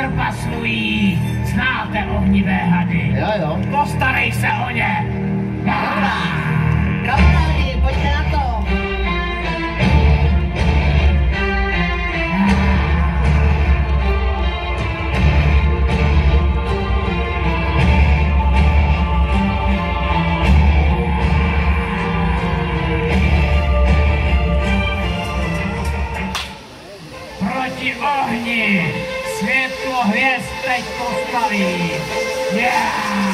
trpaslují. Znáte ohnivé hady. Jo, jo. Postarej se o ně. Dobrá. Kamarádi, pojďte na to. Proti ohni! Światło gwiazd tej postawi. Yeah!